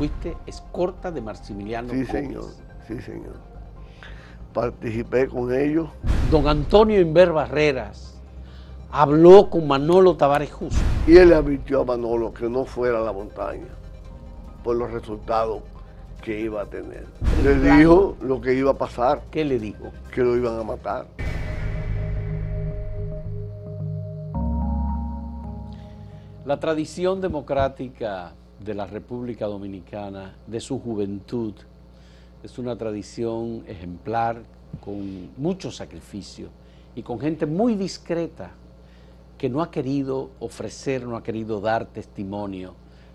fuiste escorta de Maximiliano Sí, Gómez. señor, sí, señor. Participé con ellos. Don Antonio Inver Barreras habló con Manolo Tavares Justo. Y él le advirtió a Manolo que no fuera a la montaña por los resultados que iba a tener. Le dijo lo que iba a pasar, ¿Qué le dijo? que lo iban a matar. La tradición democrática de la República Dominicana, de su juventud, es una tradición ejemplar con mucho sacrificio y con gente muy discreta que no ha querido ofrecer, no ha querido dar testimonio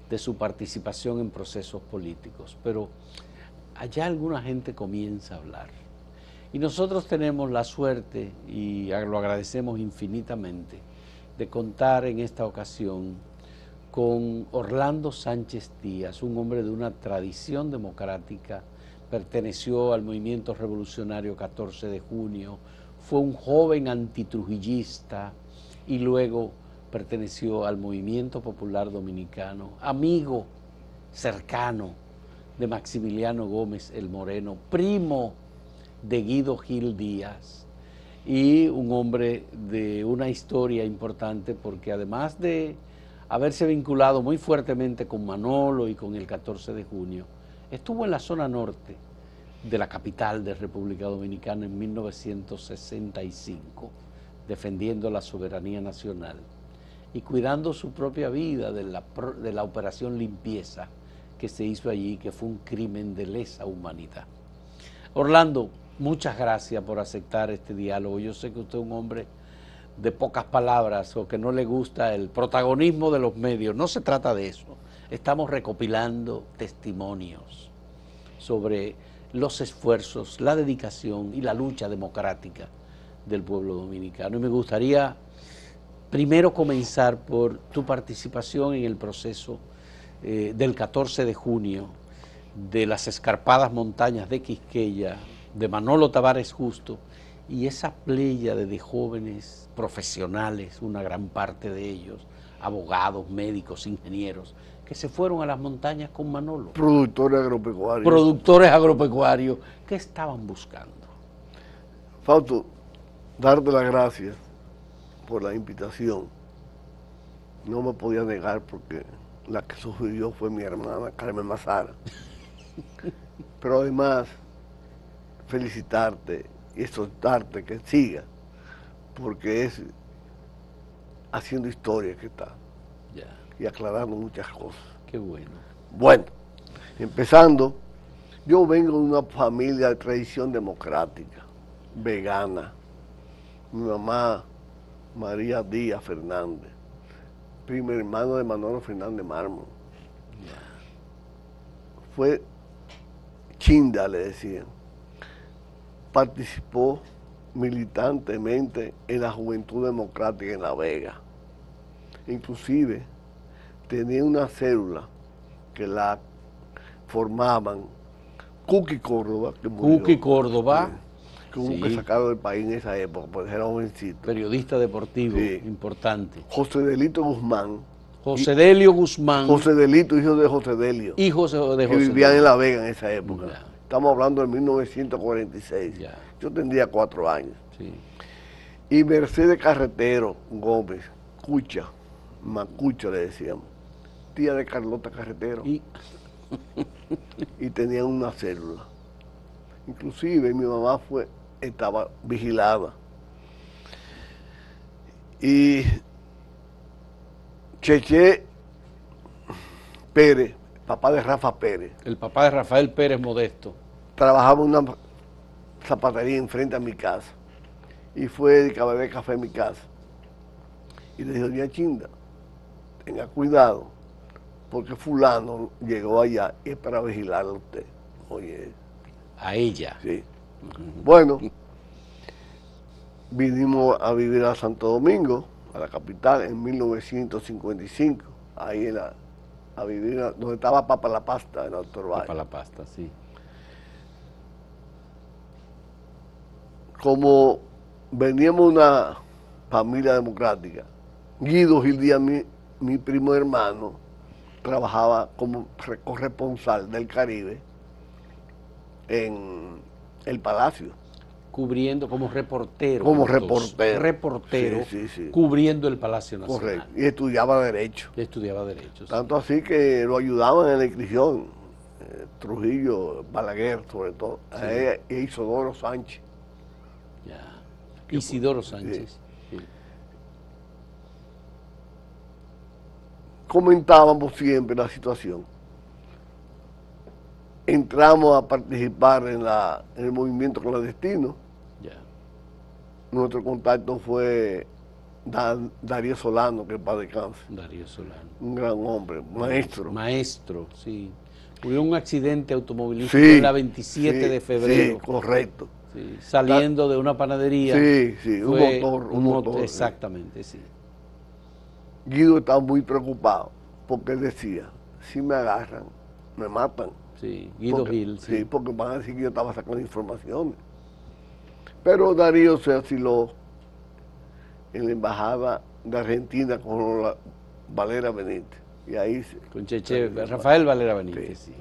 de su participación en procesos políticos. Pero allá alguna gente comienza a hablar. Y nosotros tenemos la suerte, y lo agradecemos infinitamente, de contar en esta ocasión con Orlando Sánchez Díaz, un hombre de una tradición democrática, perteneció al movimiento revolucionario 14 de junio, fue un joven antitrujillista y luego perteneció al movimiento popular dominicano, amigo cercano de Maximiliano Gómez el Moreno, primo de Guido Gil Díaz y un hombre de una historia importante porque además de haberse vinculado muy fuertemente con Manolo y con el 14 de junio, estuvo en la zona norte de la capital de República Dominicana en 1965, defendiendo la soberanía nacional y cuidando su propia vida de la, de la operación limpieza que se hizo allí, que fue un crimen de lesa humanidad. Orlando, muchas gracias por aceptar este diálogo. Yo sé que usted es un hombre de pocas palabras o que no le gusta el protagonismo de los medios. No se trata de eso. Estamos recopilando testimonios sobre los esfuerzos, la dedicación y la lucha democrática del pueblo dominicano. Y me gustaría primero comenzar por tu participación en el proceso eh, del 14 de junio de las escarpadas montañas de Quisqueya, de Manolo Tavares Justo, y esa playa de, jóvenes profesionales, una gran parte de ellos, abogados, médicos, ingenieros, que se fueron a las montañas con Manolo, Productores agropecuarios. productores agropecuarios, ¿qué estaban buscando? Fausto, darte las gracias por la invitación. No me podía negar porque la que sugirió fue mi hermana Carmen Mazara. Pero además, felicitarte y exhortarte que siga, porque es haciendo historia que está Ya, y aclarando muchas cosas. qué bueno. Bueno, empezando, yo vengo de una familia de tradición democrática, vegana. Mi mamá, María Díaz Fernández, primer hermano de Manolo Fernández Mármol. Fue chinda, le decían. Participó militantemente en la Juventud Democrática en La Vega. Inclusive tenía una célula que la formaban Cookie Córdoba, que murió, Cuqui Córdoba, que hubo Sí. que sacarlo del país en esa época, porque era jovencito. periodista deportivo Sí. importante. José Delito Guzmán, José Delio Guzmán, José Delito, hijo de José Delio, hijo de que José vivían Delio. en La Vega en esa época. Estamos hablando de 1946. Ya. Yo tendría cuatro años. Sí. Y Mercedes Carretero Gómez, Cucha, Macucha le decíamos, tía de Carlota Carretero. Y y tenían una célula. Inclusive mi mamá fue, estaba vigilada. Y Cheche Pérez, papá de Rafa Pérez, el papá de Rafael Pérez Modesto. Trabajaba en una zapatería enfrente a mi casa. Y fue a beber café en mi casa. Y le dijo, doña Chinda, tenga cuidado, porque fulano llegó allá y es para vigilarlo a usted. Oye, A ella. sí. Bueno, vinimos a vivir a Santo Domingo, a la capital, en 1955. Ahí en la- a vivir, donde estaba Papa La Pasta, en Doctor Valle. Para la pasta, sí. Como veníamos de una familia democrática, Guido Gil Díaz, mi, mi primo hermano, trabajaba como corresponsal del Caribe en el Palacio. Cubriendo como reportero. Como reportero. Reportero. Sí, sí, sí. Cubriendo el Palacio Nacional. Correcto. Y estudiaba Derecho. Y estudiaba Derecho. Tanto así que lo ayudaban en la inscripción. eh, Trujillo, Balaguer, sobre todo. A él e Isodoro Sánchez. Ya. Isidoro Sánchez. sí. Comentábamos siempre la situación. Entramos a participar en, la, en el movimiento clandestino. Ya. Nuestro contacto fue Da- Darío Solano, que para descanse. Darío Solano. Un gran hombre, maestro. Maestro, sí. Hubo un accidente automovilístico Sí, en la 27 sí, de febrero. Sí, correcto. Sí, saliendo de una panadería. Sí, sí, un motor, un un moto- motor. Exactamente, sí. Guido estaba muy preocupado porque él decía, si me agarran, me matan. Sí, Guido Porque- Gil, sí. Sí, porque van a decir que yo estaba sacando informaciones. Pero Darío se asiló en la embajada de Argentina con la Valera Benítez. Y ahí se, Con Cheche, Rafael Valera Benítez, sí.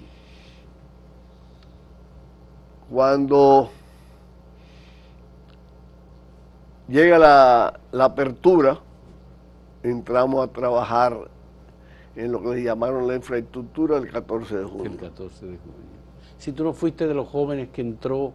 cuando llega la, la apertura, entramos a trabajar en lo que le llamaron la infraestructura el 14 de El junio. 14 de junio. Si tú no fuiste de los jóvenes que entró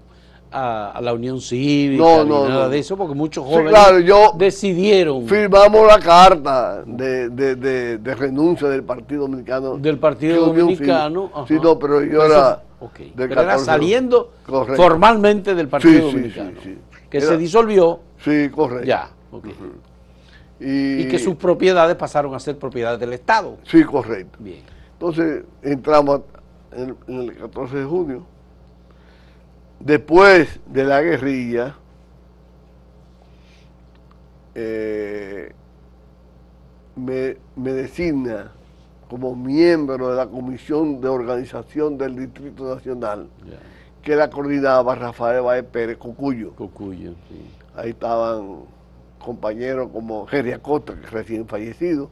a, a la Unión Cívica, No, ni no, nada no. de eso, porque muchos Sí, jóvenes claro, yo- decidieron Firmamos la carta de, de- de- de renuncia del Partido Dominicano. del Partido Dominicano. Sí, no, pero yo Eso- era. del pero era 14. saliendo Correcto. formalmente del Partido Sí, sí, Dominicano, sí, sí. que Era- se disolvió Sí, correcto. ya, ok. Y, y que sus propiedades pasaron a ser propiedades del Estado. Sí, correcto. Bien, Entonces entramos en, en el 14 de junio. Después de la guerrilla, eh, me, me designa como miembro de la Comisión de Organización del Distrito Nacional, que la coordinaba Rafael Baez Pérez Cocuyo. Cocuyo, sí. Ahí estaban compañeros como Jerry Acosta, que recién fallecido,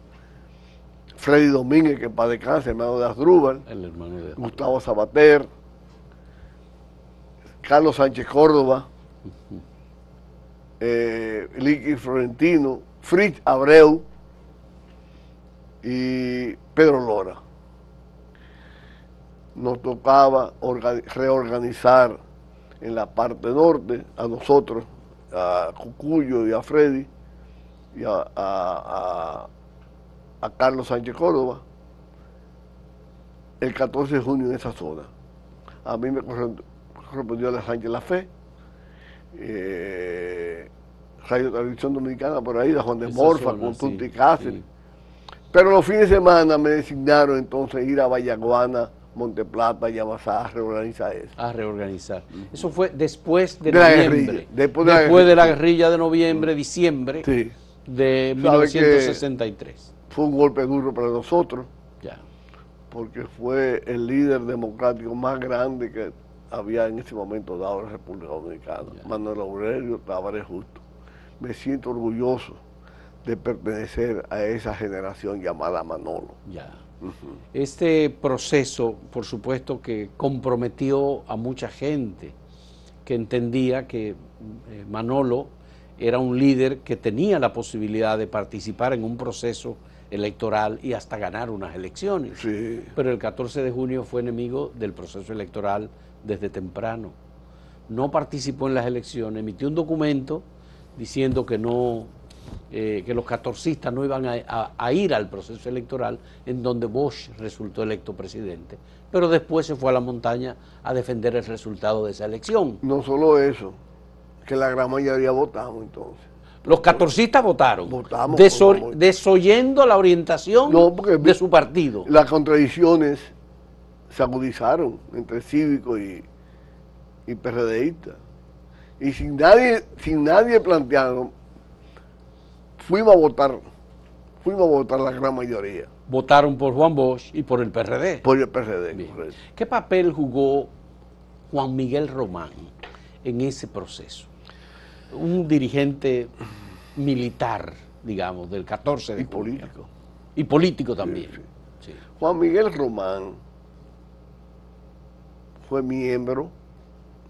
Freddy Domínguez, que para descanse, hermano de Asdrúbal, el hermano de Gustavo Sabater, Carlos Sánchez Córdoba, eh, Licky Florentino, Fritz Abreu y Pedro Lora. Nos tocaba orga- reorganizar en la parte norte a nosotros, a Cucuyo y a Freddy y a, a- a- a Carlos Sánchez Córdoba el 14 de junio en esa zona. A mí me corre- correspondió a la Sánchez La Fe, eh, Radio Televisión Dominicana por ahí, la Juan de Esa Morfa, zona, con sí, Tunti Cáceres. sí. Pero los fines de semana me designaron entonces ir a Vallaguana, Monteplata, Yamasá, a reorganizar eso. a reorganizar. Eso fue después de, noviembre. después de la Después de la guerrilla. de noviembre, diciembre Sí, de Sabe que- 1963. fue un golpe duro para nosotros, Ya. porque fue el líder democrático más grande que había en ese momento dado la República Dominicana, Ya. Manuel Aurelio Tavares Justo. Me siento orgulloso de pertenecer a esa generación llamada Manolo. Ya. Este proceso, por supuesto, que comprometió a mucha gente que entendía que eh, Manolo era un líder que tenía la posibilidad de participar en un proceso electoral y hasta ganar unas elecciones. Sí, Pero el 14 de junio fue enemigo del proceso electoral desde temprano. No participó en las elecciones, emitió un documento diciendo que no, eh, que los catorcistas no iban a, a- a ir al proceso electoral en donde Bosch resultó electo presidente. Pero después se fue a la montaña a defender el resultado de esa elección. no solo eso, que la gran mayoría votamos entonces. Los catorcistas votaron, Votamos, deso- votamos. desoyendo la orientación No, de su partido. Las contradicciones se agudizaron entre cívicos y, y PRDistas. Y sin nadie, sin nadie planteando, fuimos a votar, fuimos a votar la gran mayoría Votaron por Juan Bosch y por el PRD. por el PRD. Correcto. ¿Qué papel jugó Juan Miguel Román en ese proceso? Un dirigente militar, digamos, del 14 de Y junio. político. Y político también. sí. sí. Juan Miguel Román fue miembro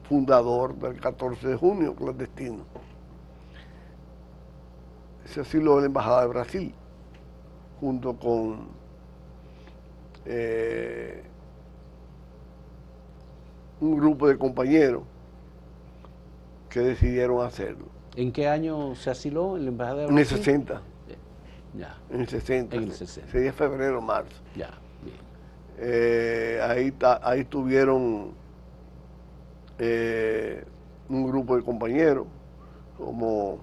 fundador del 14 de junio clandestino. Se asiló en la Embajada de Brasil, junto con eh, un grupo de compañeros que decidieron hacerlo. ¿En qué año se asiló en la Embajada de En el Brasil? 60, Ya, en el 60. En el 60. Sería febrero, marzo. ya, bien. Eh, ahí, ahí tuvieron eh, un grupo de compañeros, como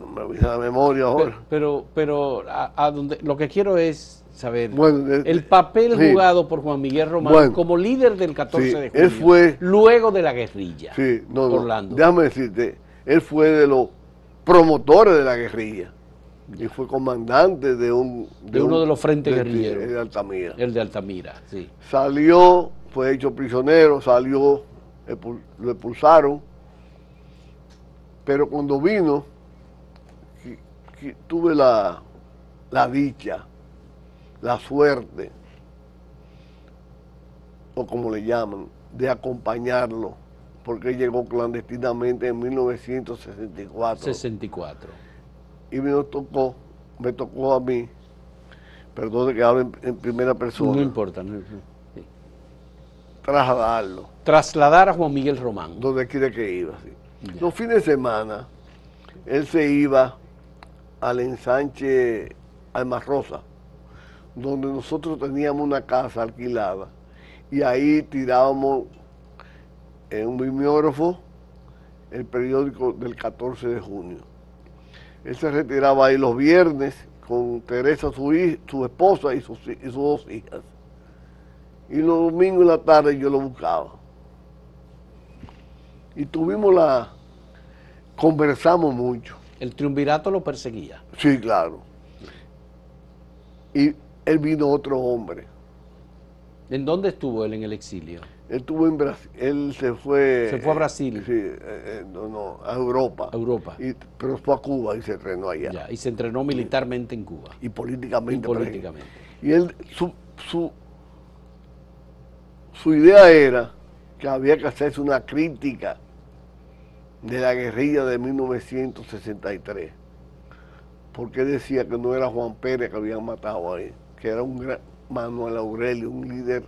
no me olvida la memoria ahora. Pero, pero a, a donde, lo que quiero es saber Bueno, el papel sí. jugado por Juan Miguel Román Bueno. como líder del 14 Sí, de junio, él fue- luego de la guerrilla. Sí, no, no. Orlando. Déjame decirte, él fue de los promotores de la guerrilla y fue comandante de un De uno de los frentes de- guerrilleros. de Altamira. El de Altamira, sí. Salió, fue hecho prisionero, salió, lo expulsaron, pero cuando vino, tuve la, la dicha, la suerte, o como le llaman, de acompañarlo, porque él llegó clandestinamente en 1964 64. y me tocó, me tocó a mí, perdón que hable en, en primera persona, No importa. no- sí. trasladarlo. Trasladar a Juan Miguel Román. donde quiere que iba. sí. Los fines de semana, él se iba al ensanche Alma Rosa, donde nosotros teníamos una casa alquilada y ahí tirábamos en un mimeógrafo el periódico del 14 de junio. Él se retiraba ahí los viernes con Teresa, su, esposa y sus, y sus dos hijas. Y los domingos en la tarde yo lo buscaba y tuvimos la conversamos mucho El triunvirato lo perseguía. sí claro y él vino otro hombre ¿En dónde estuvo él en el exilio? él estuvo en Brasil él se fue Se fue a Brasil. sí eh, eh, no, no, a Europa A Europa. y, pero fue a Cuba y se entrenó allá Ya, y se entrenó militarmente en Cuba. y Y políticamente ahí. políticamente. y él su, su su idea era que había que hacerse una crítica de la guerrilla de 1963, porque decía que no era Juan Pérez que habían matado ahí, que era un gran Manuel Aurelio, un líder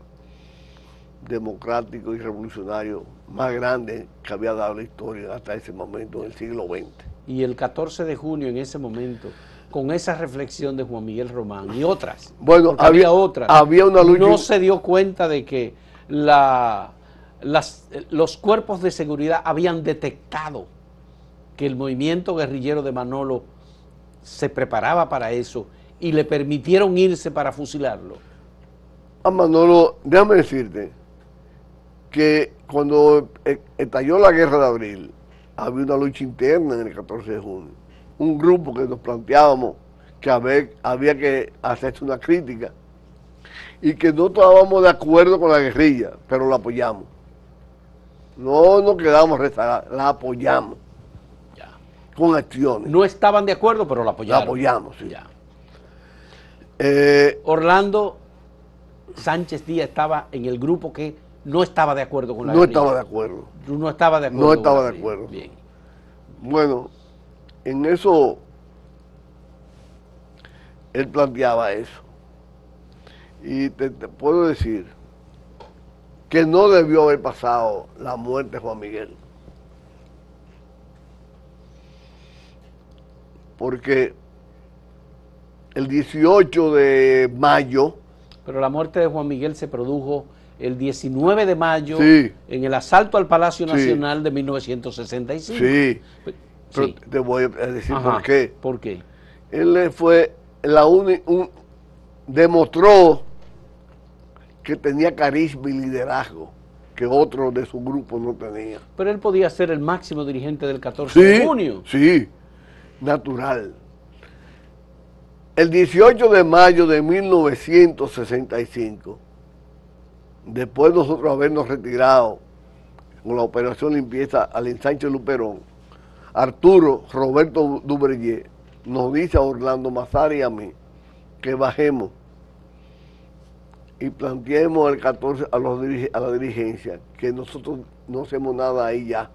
democrático y revolucionario más grande que había dado la historia hasta ese momento, en el siglo XX. Y el 14 de junio, en ese momento, con esa reflexión de Juan Miguel Román y otras, Bueno, había, había- otras, había una lucha- no se dio cuenta de que la, los cuerpos de seguridad habían detectado que el movimiento guerrillero de Manolo se preparaba para eso y le permitieron irse para fusilarlo. A Manolo, déjame decirte que cuando eh, estalló la guerra de abril, había una lucha interna en el 14 de junio. Un grupo que nos planteábamos que había que hacerse una crítica y que no estábamos de acuerdo con la guerrilla, pero la apoyamos. No nos quedamos rezagados, la apoyamos Ya. con acciones. No estaban de acuerdo, pero la la apoyaron. apoyamos, sí. Ya. Eh, Orlando Sánchez Díaz estaba en el grupo que no estaba de acuerdo con la no estaba de acuerdo. No estaba de acuerdo. No estaba la de acuerdo. Bien. Bueno, en eso él planteaba eso. Y te, te puedo decir que no debió haber pasado la muerte de Juan Miguel. Porque el 18 de mayo, Pero la muerte de Juan Miguel se produjo el 19 de mayo Sí. en el asalto al Palacio Sí. Nacional de 1965. sí, pero sí. te voy a decir Ajá. por qué. ¿Por qué? él fue la única, demostró que tenía carisma y liderazgo que otro de su grupo no tenía. Pero él podía ser el máximo dirigente del 14 de junio. sí, natural. El 18 de mayo de 1965, después de nosotros habernos retirado con la operación limpieza al ensanche Luperón, Arturo Roberto Dubrellé nos dice a Orlando Mazar y a mí que bajemos y planteemos el 14 a, los, a la dirigencia que nosotros no hacemos nada ahí ya,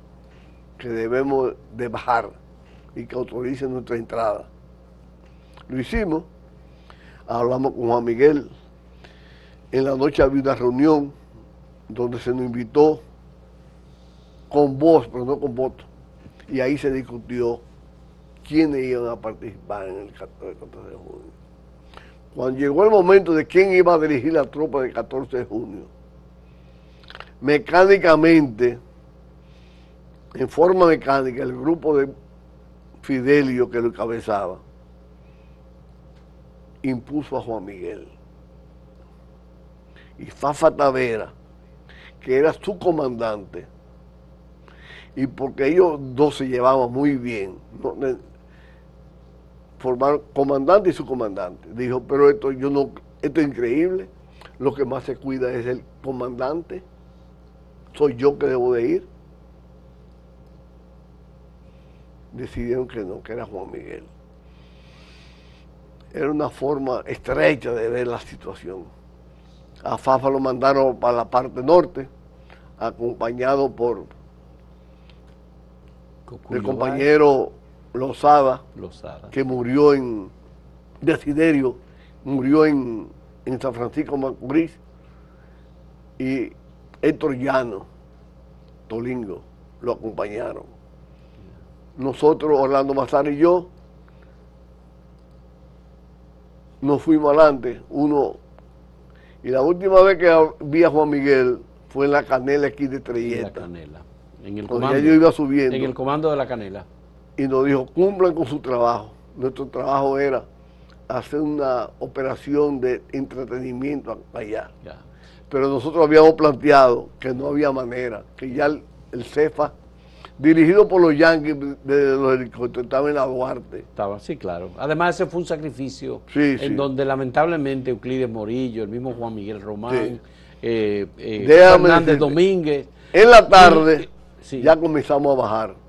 que debemos de bajar y que autoricen nuestra entrada. Lo hicimos, hablamos con Juan Miguel, en la noche había una reunión donde se nos invitó con voz, pero no con voto, y ahí se discutió quiénes iban a participar en el 14 de junio. Cuando llegó el momento de quién iba a dirigir la tropa del 14 de junio, mecánicamente, en forma mecánica, el grupo de Fidelio que lo encabezaba, impuso a Juan Miguel. Y Fafa Tavera, que era su comandante, y porque ellos dos se llevaban muy bien, formar comandante y su comandante. Dijo, pero esto yo no, esto es increíble. Lo que más se cuida es el comandante. Soy yo que debo de ir. Decidieron que no, que era Juan Miguel. Era una forma estrecha de ver la situación. A Fafa lo mandaron para la parte norte, acompañado por el compañero Lozada, que murió en Desiderio, murió en, San Francisco Macorís, y Héctor Llano, Tolingo, lo acompañaron. Nosotros, Orlando Mazar y yo, nos fuimos adelante, uno, y la última vez que vi a Juan Miguel fue en la canela aquí de Trelleta. En la canela. En el comando. yo iba subiendo. En el comando de la canela y nos dijo, cumplan con su trabajo. Nuestro trabajo era hacer una operación de entretenimiento allá. Pero nosotros habíamos planteado que no había manera, que ya el, CEFA, dirigido por los yanquis de los helicópteros, estaba en la Duarte. Estaba, sí, claro. Además, ese fue un sacrificio en donde lamentablemente Euclides Morillo, el mismo Juan Miguel Román, eh, eh, Fernández Domínguez. En la tarde ya comenzamos a bajar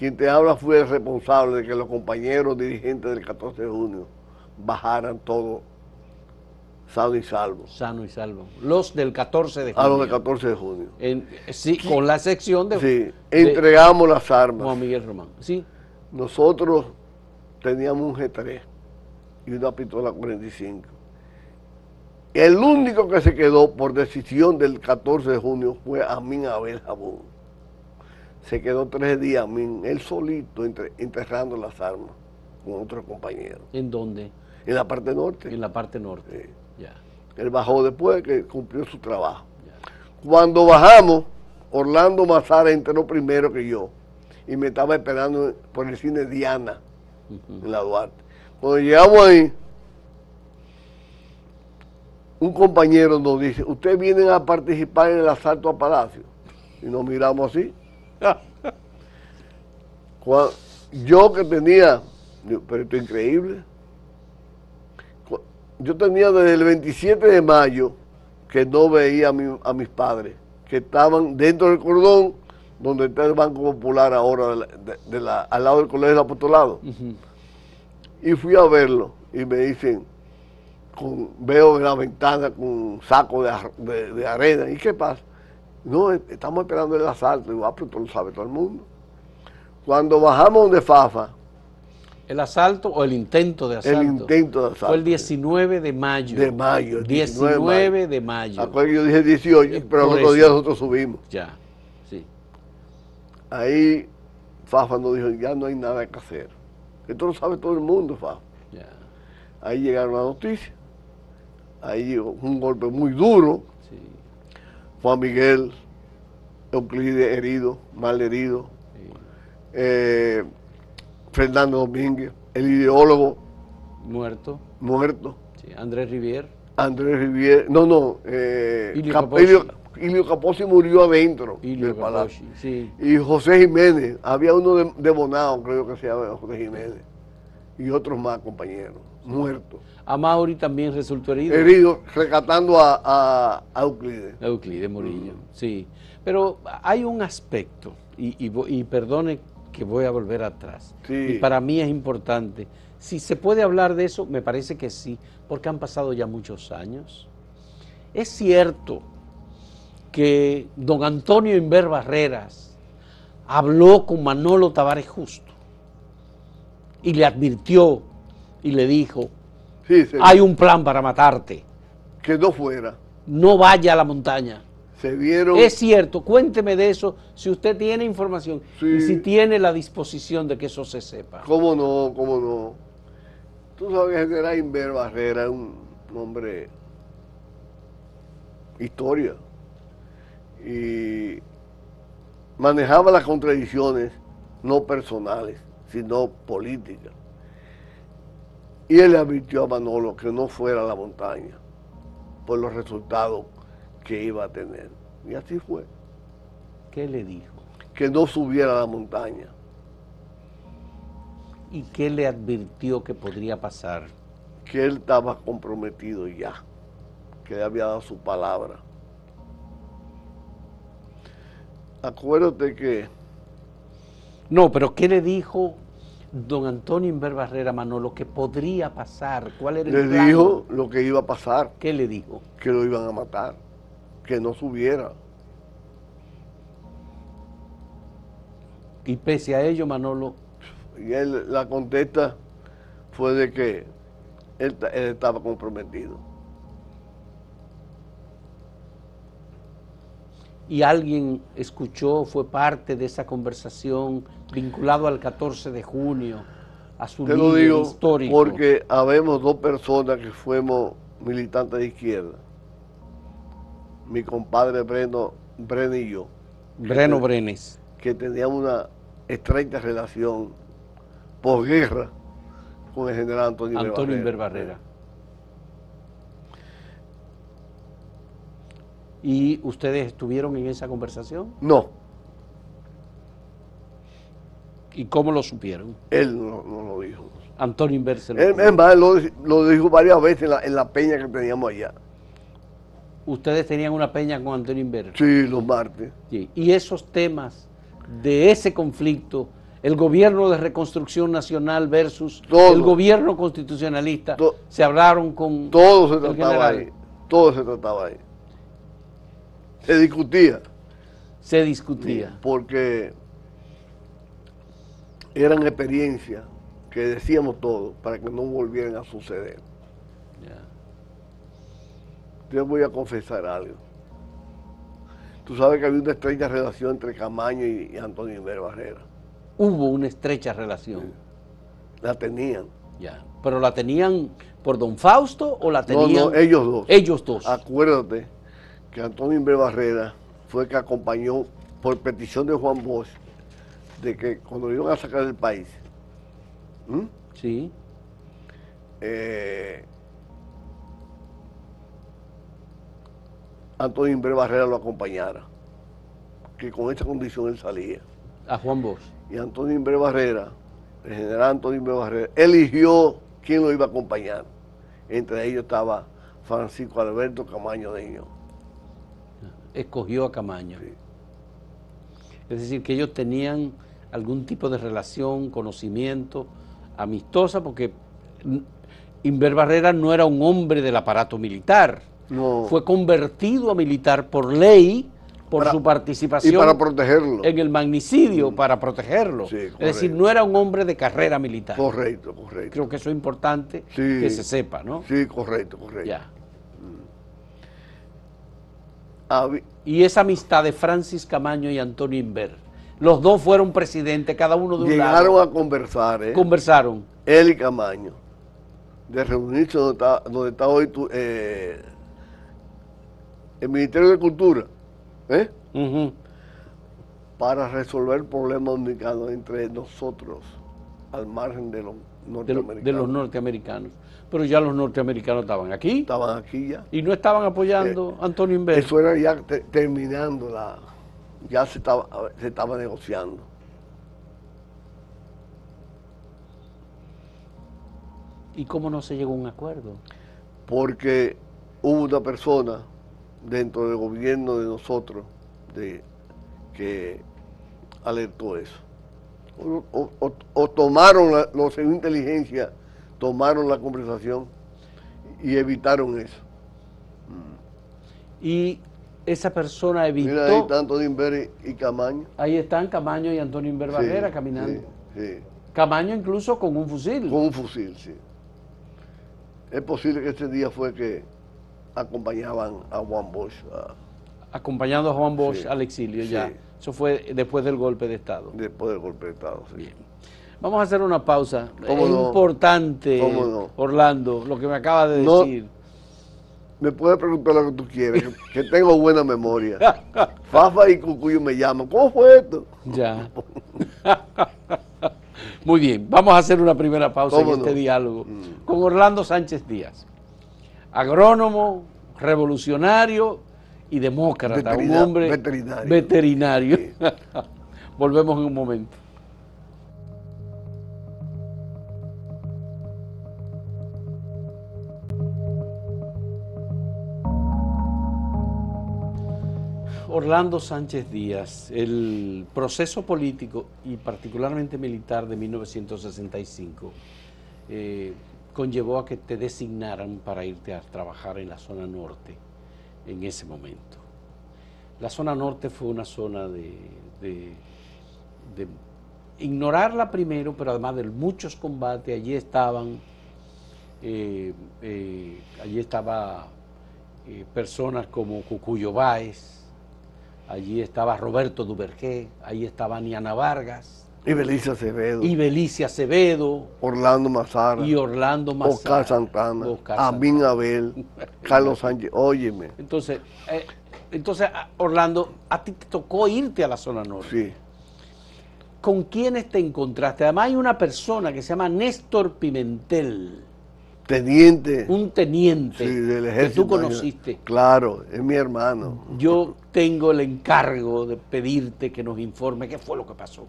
quien te habla fue el responsable de que los compañeros dirigentes del 14 de junio bajaran todo sano y salvo. Sano y salvo. Los del 14 de junio. A los del 14 de junio. sí, con la sección de... Sí, entregamos las armas. Juan Miguel Román, sí. Nosotros teníamos un G3 y una pistola 45. El único que se quedó por decisión del 14 de junio fue Amin Abel Jabón se quedó tres días, él solito, enterrando las armas con otros compañeros. ¿En dónde? En la parte norte. En la parte norte. Ya. Él bajó después que cumplió su trabajo. Cuando bajamos, Orlando Mazara entró primero que yo y me estaba esperando por el cine Diana, en la Duarte. Cuando llegamos ahí, un compañero nos dice, ustedes vienen a participar en el asalto a Palacio. Y nos miramos así. yo que tenía, pero esto es increíble, yo tenía desde el 27 de mayo que no veía a, mis padres, que estaban dentro del cordón donde está el Banco Popular ahora, de la, al lado del Colegio del Apostolado. Y fui a verlo y me dicen, con, veo en la ventana con un saco de arena, ¿y qué pasa? No, estamos esperando el asalto. Digo, ah, pero lo sabe todo el mundo. Cuando bajamos de Fafa. ¿El asalto o el intento de asalto? El intento de asalto. Fue el 19 de mayo. De mayo. 19, de mayo. Acuérdate yo dije 18, pero los otro día nosotros subimos. Ya, sí. Ahí Fafa nos dijo, ya no hay nada que hacer. Esto lo sabe todo el mundo, Fafa. Ya. Ahí llegaron las noticias. Ahí llegó un golpe muy duro Juan Miguel, Euclides herido, mal herido, eh, Fernando Domínguez, el ideólogo. Muerto. Muerto. Andrés Rivier. Andrés Rivier, no, no, eh, Ilio, Caposi. murió adentro del palacio. Y José Jiménez, había uno de, de Bonao, creo que se llama José Jiménez, y otros más compañeros, muertos. A Mauri también resultó herido. Herido, rescatando a, a, Euclides. Euclides Murillo, sí. Pero hay un aspecto, y, perdone que voy a volver atrás, y para mí es importante. Si se puede hablar de eso, me parece que sí, porque han pasado ya muchos años. Es cierto que don Antonio Inver Barreras habló con Manolo Tavares Justo y le advirtió y le dijo, Sí, hay un plan para matarte, que no fuera. no vaya a la montaña. Se vieron. Es cierto, cuénteme de eso si usted tiene información Sí. y si tiene la disposición de que eso se sepa. ¿Cómo no? ¿Cómo no? Tú sabes que general Inver Barrera un hombre historia y manejaba las contradicciones no personales, sino políticas. Y él le advirtió a Manolo que no fuera a la montaña por los resultados que iba a tener. Y así fue, ¿Qué le dijo? que no subiera a la montaña. ¿Y qué le advirtió que podría pasar? que él estaba comprometido ya, que él había dado su palabra. Acuérdate que No, pero ¿qué le dijo don Antonio Inver Barrera Manolo que podría pasar? ¿Cuál era el le plan? dijo lo que iba a pasar, ¿Qué le dijo? que lo iban a matar, que no subiera. Y pese a ello, Manolo, Y él, la contesta fue de que él estaba comprometido. Y alguien escuchó, fue parte de esa conversación vinculado al 14 de junio, a su Te lo digo histórico. porque habemos dos personas que fuimos militantes de izquierda. Mi compadre Breno, Breno y yo. Breno Brenes. que teníamos una estrecha relación posguerra con el general Antonio, Inver Antonio Barrera. Inver Barrera. ¿Y ustedes estuvieron en esa conversación? No, ¿Y cómo lo supieron? él no, no lo dijo. Antonio Inver se lo Él, él lo, lo dijo varias veces en la, en la peña que teníamos allá. Ustedes tenían una peña con Antonio Inver. Sí, los martes. Sí. Y esos temas de ese conflicto, el gobierno de reconstrucción nacional versus Todo. el gobierno constitucionalista, se hablaron con Todo se trataba ahí. Todo se trataba ahí. Se discutía. Se discutía. Porque eran experiencias que decíamos todos para que no volvieran a suceder. Ya. Yo voy a confesar algo. Tú sabes que había una estrecha relación entre Camaño y, Antonio Inver Barrera. Hubo una estrecha relación. La tenían. Ya. Pero la tenían por don Fausto o la No, tenían no, ellos dos. ellos dos. Acuérdate que Antonio Inver Barrera fue el que acompañó por petición de Juan Bosch de que cuando lo iban a sacar del país. Sí. eh, Antonio Inver Barrera lo acompañara. Que con esa condición él salía. A Juan Bosch. y Antonio Inver Barrera, el general Antonio Inver Barrera, eligió quién lo iba a acompañar. Entre ellos estaba Francisco Alberto Camaño Deño. Escogió a Camaño. Sí. Es decir, que ellos tenían algún tipo de relación, conocimiento, amistosa, porque mm, Inver Barrera no era un hombre del aparato militar. No, Fue convertido a militar por ley, por Para- su y participación para protegerlo. en el magnicidio, para protegerlo. Sí, es decir, no era un hombre de carrera militar. Correcto, correcto. Creo que eso es importante Sí. que se sepa, ¿no? Sí, correcto, correcto. Ya. Y esa amistad de Francis Camaño y Antonio Inver, los dos fueron presidentes, cada uno de un llegaron lado. a conversar, ¿eh? Conversaron. él y Camaño, de reunirse donde está, donde está hoy tu- eh, el Ministerio de Cultura, ¿eh? Para resolver problemas dominicanos entre nosotros, al margen de los de, lo- norteamericanos. de los norteamericanos. Pero ya los norteamericanos estaban aquí Estaban aquí ya. y no estaban apoyando a Antonio Inver. Eso era ya te- terminando la... Ya se estaba, se estaba negociando. ¿Y cómo no se llegó a un acuerdo? Porque hubo una persona dentro del gobierno de nosotros de, que alertó eso. O, o- o- o tomaron, la- los de inteligencia, tomaron la conversación y evitaron eso. Y esa persona evitó... Mira, ahí Antonio Inver y Camaño. Ahí están Camaño y Antonio Inver Barrera Sí, caminando. Sí, sí. Camaño incluso con un fusil. Con un fusil, sí. Es posible que ese día fue que acompañaban a Juan Bosch a- acompañando a Juan Bosch al exilio ya. Eso fue después del golpe de Estado. después del golpe de Estado. sí. Bien. Vamos a hacer una pausa. ¿Cómo es no? importante. Orlando, lo que me acaba de No. decir. Me puedes preguntar lo que tú quieras, que, que tengo buena memoria. Fafa y Cucuyo me llaman. ¿Cómo fue esto? Ya. Muy bien, vamos a hacer una primera pausa en ¿Cómo este no? Mm. diálogo con Orlando Sánchez Díaz, agrónomo, revolucionario y demócrata, un hombre veterinario. veterinario. Volvemos en un momento. Orlando Sánchez Díaz, el proceso político y particularmente militar de 1965 eh, conllevó a que te designaran para irte a trabajar en la zona norte en ese momento. La zona norte fue una zona de, ignorarla primero, pero además de muchos combates, allí estaban, eh, eh, allí estaba eh, personas como Cucuyo Báez, allí estaba Roberto Duvergé, allí estaba Niana Vargas, Y Belisa Acevedo, y Belicia Acevedo, Orlando Mazara, y Orlando Mazara. Oscar Santana, Oscar Amin Santana. Abel, Carlos Sánchez. Óyeme, Entonces, eh, entonces, Orlando, a ti te tocó irte a la zona norte. sí. ¿Con quiénes te encontraste? Además hay una persona que se llama Néstor Pimentel, Teniente un teniente sí, del que ejército. tú conociste. Claro, es mi hermano. Yo tengo el encargo de pedirte que nos informe qué fue lo que pasó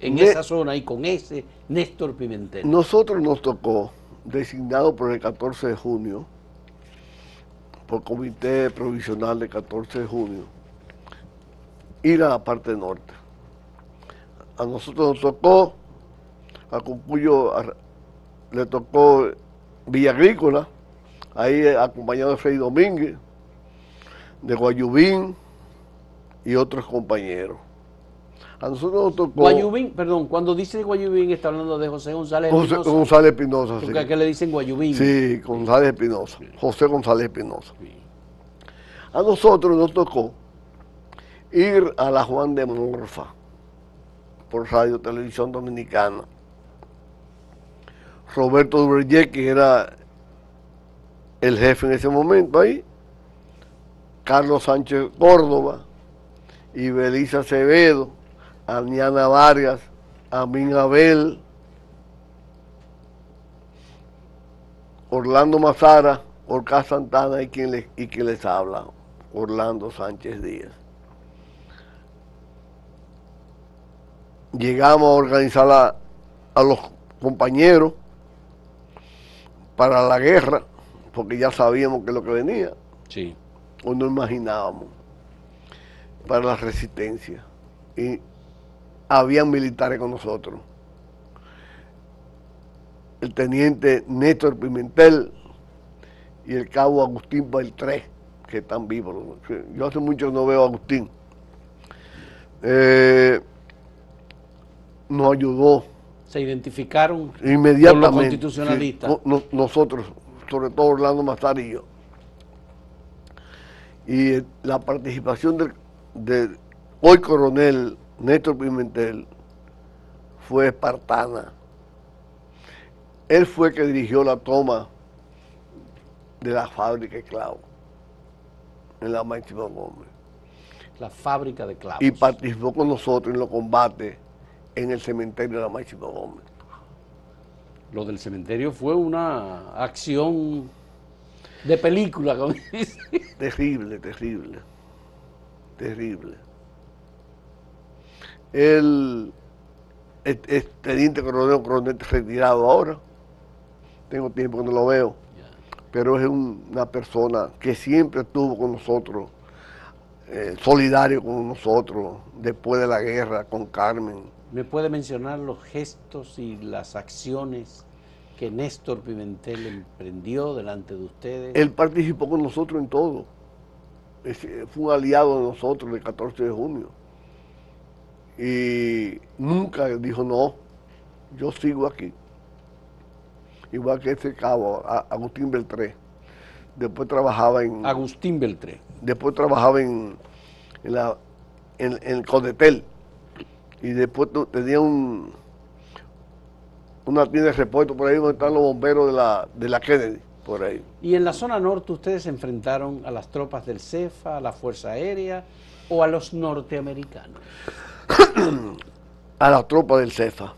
en Ne- esa zona y con ese Néstor Pimentel. Nosotros nos tocó, designado por el 14 de junio, por comité provisional del 14 de junio, ir a la parte norte. A nosotros nos tocó, a Cucuyo a- le tocó Villa Agrícola, ahí acompañado de Freddy Domínguez, de Guayubín y otros compañeros. A nosotros nos tocó Guayubín, perdón, cuando dice Guayubín está hablando de José González José Espinosa, González Espinosa. sí. porque le dicen Guayubín. Sí, González Espinosa, José González Espinosa. Sí. A nosotros nos tocó ir a la Juan de Morfa por Radio Televisión Dominicana. Roberto Duvergé, que era el jefe en ese momento ahí, Carlos Sánchez Córdoba, y Belisa Acevedo, Aniana Vargas, Amin Abel, Orlando Mazara, Orca Santana y quien, les, y quien les habla, Orlando Sánchez Díaz. Llegamos a organizar a, a los compañeros para la guerra, porque ya sabíamos que es lo que venía, Sí. o no imaginábamos, para la resistencia. Y habían militares con nosotros. El teniente Néstor Pimentel y el cabo Agustín Beltré, que están vivos. Yo hace mucho no veo a Agustín. Eh, nos ayudó Se identificaron inmediatamente. Con los constitucionalistas. sí, no- nosotros, sobre todo Orlando Mazar y yo. Y eh, la participación del, del hoy coronel Néstor Pimentel fue espartana. Él fue el que dirigió la toma de la fábrica de clavos en la Máxima Gómez. la fábrica de clavos. Y participó con nosotros en los combates en el cementerio de la Máxima Gómez. Lo del cementerio fue una acción de película, como dice. Terrible, terrible. Terrible. Él es, es teniente coronel, coronel retirado ahora. Tengo tiempo que no lo veo. Pero es un- una persona que siempre estuvo con nosotros, eh, solidario con nosotros, después de la guerra, con Carmen. ¿Me puede mencionar los gestos y las acciones que Néstor Pimentel emprendió delante de ustedes? Él participó con nosotros en todo. fue un aliado de nosotros el 14 de junio. Y nunca dijo no, yo sigo aquí. Igual que ese cabo, Agustín Beltré. Después trabajaba en... Agustín Beltré. Después trabajaba en, en, la, en, el Codetel. Y después tenía un, una tienda de repuesto por ahí donde están los bomberos de la, de la Kennedy, por ahí. Y en la zona norte ustedes se enfrentaron a las tropas del CEFA, a la Fuerza Aérea o a los norteamericanos. A las tropas del CEFA.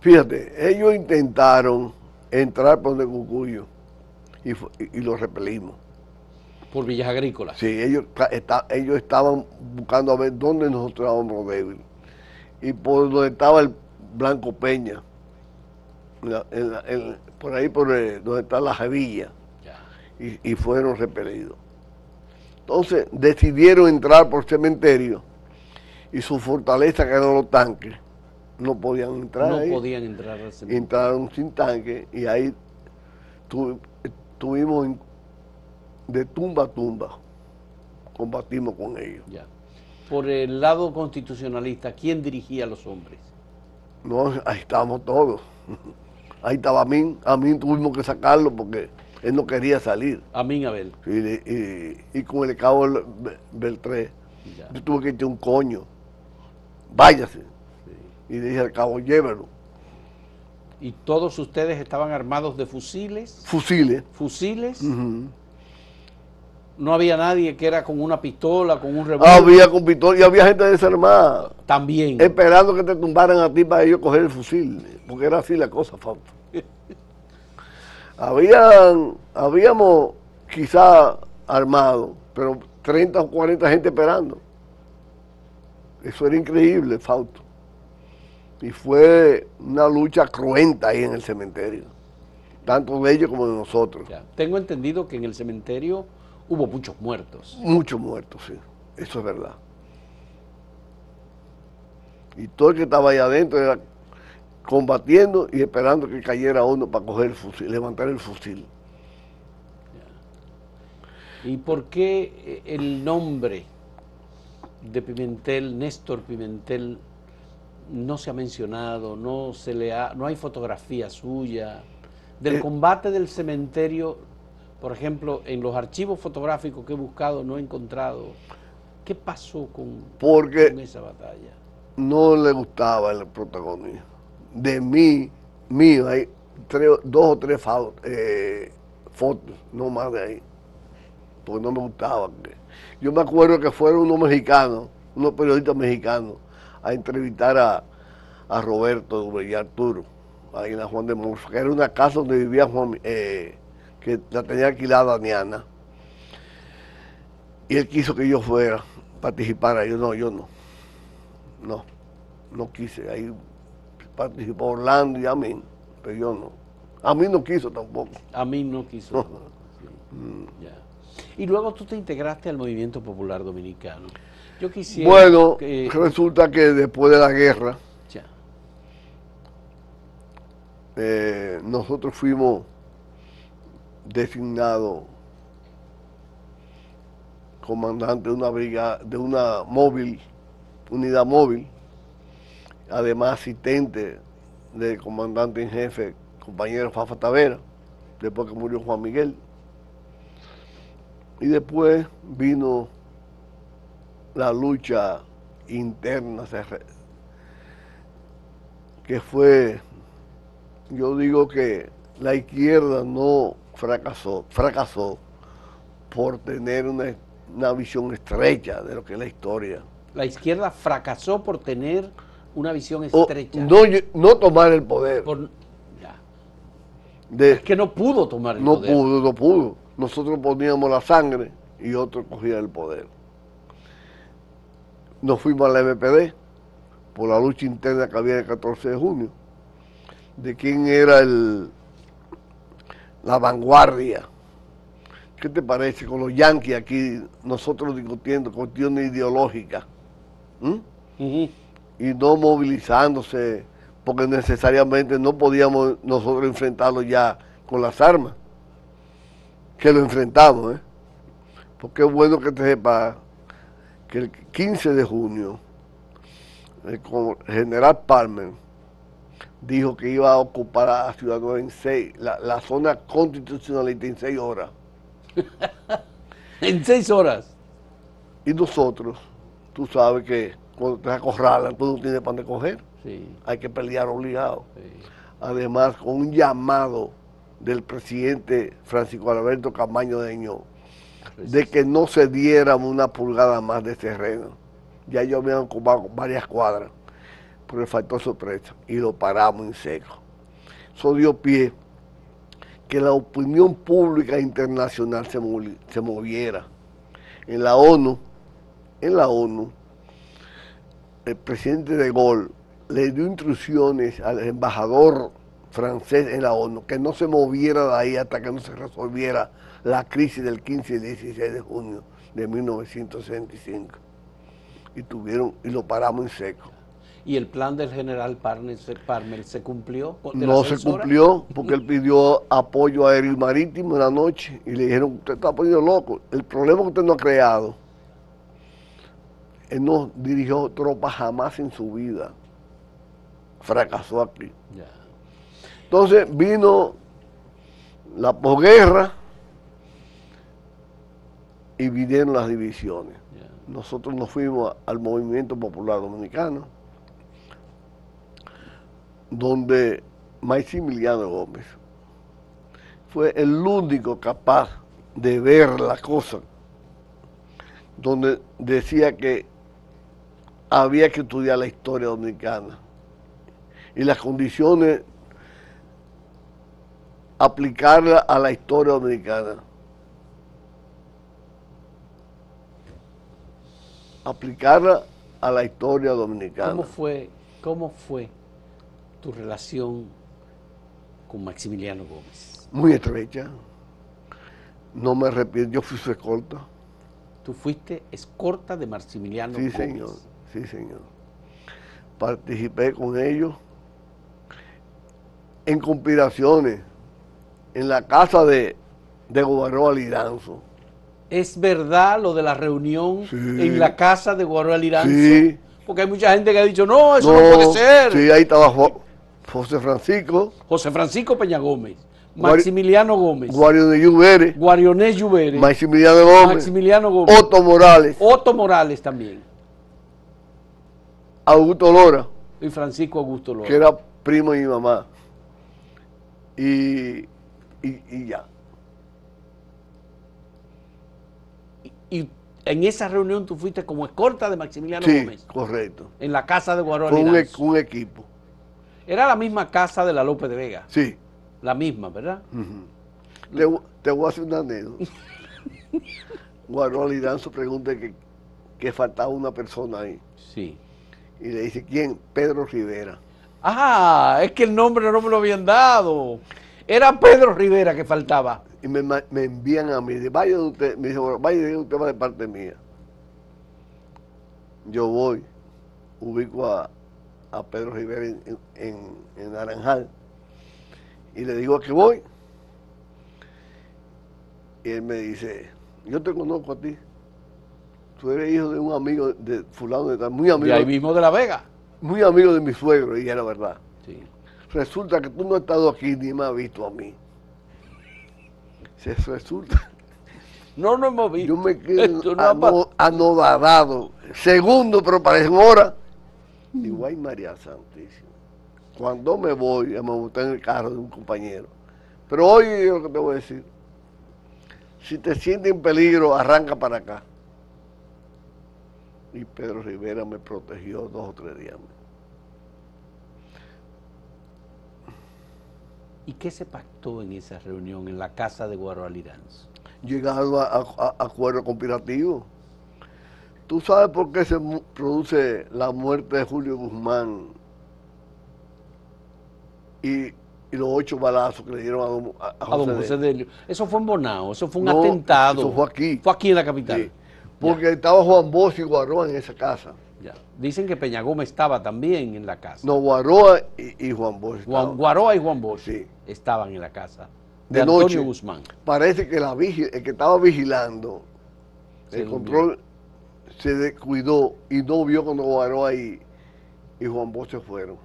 Fíjate, ellos intentaron entrar por el Cucuyo y, y, los repelimos. ¿Por Villas Agrícolas? Sí, ellos, ellos estaban buscando a ver dónde nosotros éramos débiles. Y por donde estaba el Blanco Peña, por ahí por eh, donde está la Javilla, y, fueron repelidos. Entonces decidieron entrar por cementerio y su fortaleza, que eran los tanques, no podían entrar. No podían entrar al cementerio. Entraron sin tanque y ahí estuvimos de tumba a tumba, combatimos con ellos. Por el lado constitucionalista, ¿quién dirigía a los hombres? No, ahí estábamos todos. Ahí estaba Amin. Amin tuvimos que sacarlo porque él no quería salir. Amin Abel. Y, y, con el cabo Beltré, yo tuve que echar un coño. Váyase. Y dije al cabo, llévelo. ¿Y todos ustedes estaban armados de fusiles? Fusiles. ¿Fusiles? no había nadie que era con una pistola, con un revólver. Había con pistola y había gente desarmada. También. Esperando que te tumbaran a ti para ellos coger el fusil, porque era así la cosa, Fausto. Habían, habíamos quizá armado, pero 30 o 40 gente esperando. Eso era increíble, Fausto. Y fue una lucha cruenta ahí en el cementerio, tanto de ellos como de nosotros. Tengo entendido que en el cementerio hubo muchos muertos. Muchos muertos, sí. Eso es verdad. Y todo el que estaba ahí adentro era combatiendo y esperando que cayera uno para coger el fusil, levantar el fusil. ¿Y por qué el nombre de Pimentel, Néstor Pimentel, no se ha mencionado, no se le ha, no hay fotografía suya? Del eh, combate del cementerio por ejemplo, en los archivos fotográficos que he buscado no he encontrado. ¿Qué pasó con, esa batalla? No le gustaba el protagonista. De mí, mío, hay dos o tres eh, fotos, no más de ahí. Porque no me gustaba. Yo me acuerdo que fueron unos mexicanos, unos periodistas mexicanos, a entrevistar a, Roberto y Arturo, ahí en la Juan de Morso, que era una casa donde vivía Juan, eh, que la tenía alquilada Niana. Y él quiso que yo fuera, participara. Yo no, yo no. No, no quise. Ahí participó Orlando y a mí, pero yo no. A mí no quiso tampoco. A mí no quiso. Mm. Y luego tú te integraste al movimiento popular dominicano. Yo quisiera. Bueno, resulta que después de la guerra, ya. Eh, nosotros fuimos designado comandante de una brigada, de una móvil, unidad móvil, además asistente del comandante en jefe, compañero Fafa Tavera, después que murió Juan Miguel. Y después vino la lucha interna, que fue, yo digo que la izquierda no fracasó, fracasó por tener una, visión estrecha de lo que es la historia. La izquierda fracasó por tener una visión estrecha. no, tomar el poder. es que no pudo tomar el poder. No pudo, no pudo. Nosotros poníamos la sangre y otros cogían el poder. Nos fuimos a la MPD por la lucha interna que había el 14 de junio, de quién era el, la vanguardia. ¿Qué te parece con los yanquis aquí, nosotros discutiendo cuestiones ideológicas? Y no movilizándose, porque necesariamente no podíamos nosotros enfrentarlo ya con las armas, que lo enfrentamos, ¿eh? porque es bueno que te sepa que el 15 de junio el general Palmer dijo que iba a ocupar a Ciudad Nueva en seis, la, la zona constitucionalista en seis horas. en seis horas. Y nosotros, tú sabes que cuando te acorralan, tú no tienes para dónde coger. Hay que pelear obligado. Además, con un llamado del presidente Francisco Alberto Camaño Deño de que no se diera una pulgada más de terreno. Ya yo había ocupado varias cuadras, pero le faltó sorpresa y lo paramos en seco. Eso dio pie que la opinión pública internacional se, se moviera. En la ONU, en la ONU, el presidente de Gaulle le dio instrucciones al embajador francés en la ONU que no se moviera de ahí hasta que no se resolviera la crisis del 15 y 16 de junio de 1965. Y tuvieron y lo paramos en seco. ¿Y el plan del general Parmer, se cumplió? No se cumplió porque él pidió apoyo aéreo y marítimo en la noche y le dijeron, usted está poniendo loco. El problema que usted no ha creado, él no dirigió tropas jamás en su vida. Fracasó aquí. Entonces vino la posguerra y vinieron las divisiones. Nosotros nos fuimos al movimiento popular dominicano donde Maximiliano Gómez fue el único capaz de ver la cosa, donde decía que había que estudiar la historia dominicana y las condiciones aplicarla a la historia dominicana. Aplicarla a la historia dominicana. ¿Cómo fue, cómo fue tu relación con Maximiliano Gómez? Muy estrecha. No me arrepiento, yo fui su escolta. Tú fuiste escorta de Maximiliano Gómez. Sí, señor, sí, señor. Participé con ellos en conspiraciones en la casa de, de Guarro Liranzo. ¿Es verdad lo de la reunión en la casa de Guarro Liranzo? Sí. Porque hay mucha gente que ha dicho, no, eso no, puede ser. Sí, ahí estaba José Francisco. José Francisco Peña Gómez. Maximiliano Gómez. Guarioné Lluvere. Guarioné Lluvere. Maximiliano Gómez. Maximiliano Gómez. Otto Morales. Otto Morales también. Augusto Lora. Y Francisco Augusto Lora. Que era primo de mi mamá. Y, y, ya. Y, en esa reunión tú fuiste como escolta de Maximiliano Gómez. Sí, correcto. En la casa de Guarón Con un, un, equipo. Era la misma casa de la López de Vega. Sí. La misma, ¿verdad? te voy a hacer una anécdota. Guarón Liranzo pregunta que, que faltaba una persona ahí. Sí. Y le dice, ¿quién? Pedro Rivera. Ah, es que el nombre no me lo habían dado. Era Pedro Rivera que faltaba. Y me, envían a mí, vaya usted, me dice, vaya usted va de parte mía. Yo voy, ubico a, Pedro Rivera en, Naranjal y le digo a qué voy. Y él me dice, yo te conozco a ti. Tú eres hijo de un amigo de fulano de tal, muy amigo. Y ahí mismo de La Vega muy amigo de mi suegro, y era verdad. Resulta que tú no has estado aquí ni me has visto a mí. Se resulta. No nos hemos visto. Yo me quedo anodadado. Segundo, pero parece hora. Digo, ay María Santísima. Cuando me voy, me monté en el carro de un compañero. Pero oye lo que te voy a decir. Si te sientes en peligro, arranca para acá y Pedro Rivera me protegió dos o tres días. ¿Y qué se pactó en esa reunión en la casa de Guaroaliranz? Llegado a, acuerdo conspirativo. ¿Tú sabes por qué se produce la muerte de Julio Guzmán y, los ocho balazos que le dieron a, a, don José Delio? Eso fue en Bonao, eso fue un atentado. Eso fue aquí. Fue aquí en la capital. Porque estaba Juan Bosch y Guaroa en esa casa. Ya. Dicen que Peña Gómez estaba también en la casa. No, Guaroa y, Juan Bosch. Guaroa y Juan Bosch estaban en la casa de, Antonio Guzmán. Parece que la el que estaba vigilando el control se descuidó y no vio cuando Guaroa y, y Juan Bosch se fueron.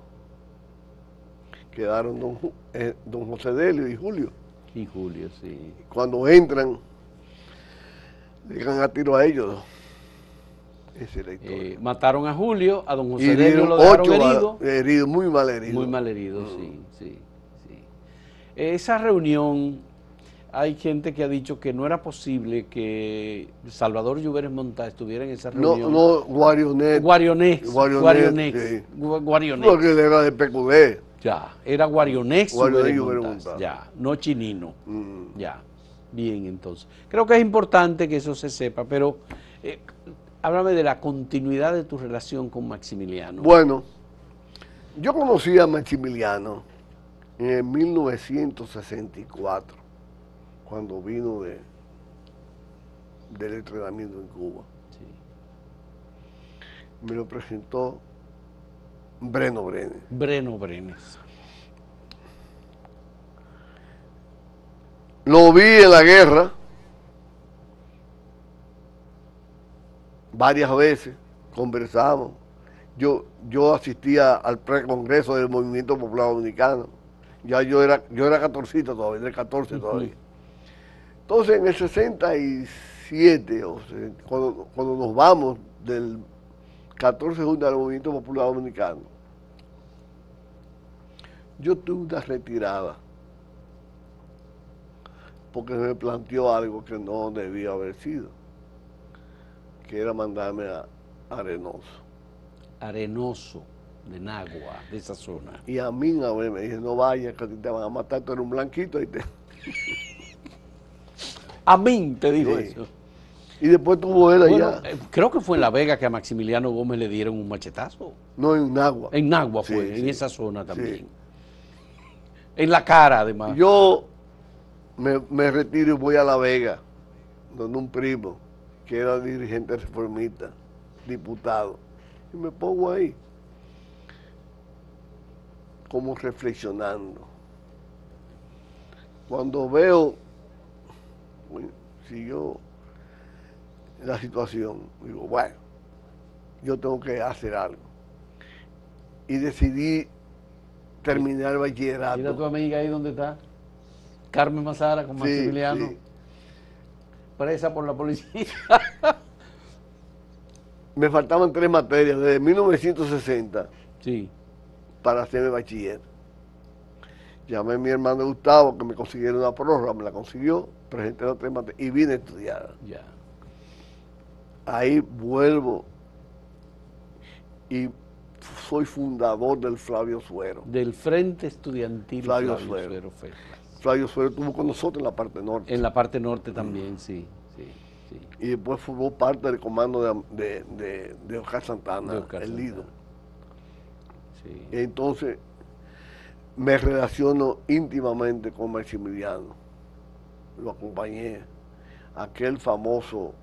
Quedaron don, eh, don José Delio y Julio. Y Julio, sí. Cuando entran, llegan a tiro a ellos. Es. Eh, mataron a Julio, a don José Delio lo dejaron herido. herido. Muy mal herido. Muy mal herido, mm. sí, sí, sí. Esa reunión hay gente que ha dicho que no era posible que Salvador Lluveres Monta estuviera en esa reunión. No, no, Guarionet. Guarionex. Guarionex. Guarionex. Porque era de PQD. Ya, era Guarionex Lluveres Ya, no Chinino. Mm. Ya, bien entonces. Creo que es importante que eso se sepa, pero eh, háblame de la continuidad de tu relación con Maximiliano. Bueno, yo conocí a Maximiliano en 1964 cuando vino de, del entrenamiento en Cuba. Me lo presentó Breno Brenes. Breno Brenes. Lo vi en la guerra varias veces, conversamos. Yo, yo asistía al precongreso del Movimiento Popular Dominicano. Ya yo era, yo era catorcito todavía, del 14 todavía. Entonces, en el 67, cuando, cuando nos vamos del 14 de junio del Movimiento Popular Dominicano, yo tuve una retirada porque me planteó algo que no debía haber sido, que era mandarme a Arenoso. Arenoso, de Nagua, de esa zona. Y a mí a ver, me dije, no vayas, que te van a matar, tú eres un blanquito. Y te... A mí te dijo eso. Y después tuvo él allá. Eh, creo que fue en La Vega que a Maximiliano Gómez le dieron un machetazo. No, en Nagua. En Nagua fue, en esa zona también. En la cara, además. Yo me, retiro y voy a La Vega, donde un primo, que era dirigente reformista, diputado, y me pongo ahí, como reflexionando. Cuando veo siguió la situación. Digo, bueno, yo tengo que hacer algo. Y decidí terminar el bachillerato. Mira tu amiga ahí donde está, Carmen Mazara con Maximiliano, presa por la policía. Me faltaban tres materias desde 1960 sí. para hacerme bachiller. Llamé a mi hermano Gustavo que me consiguiera una prórroga, me la consiguió, presenté los temas y vine a estudiar. Ya. Ahí vuelvo y soy fundador del Flavio Suero. Del Frente Estudiantil Flavio, Suero. Flavio Suero estuvo con nosotros en la parte norte. En la parte norte también, sí, sí, Y después formó parte del comando de, de, Oscar Santana, el Lido. Sí. entonces me relaciono íntimamente con Maximiliano. Lo acompañé. Aquel famoso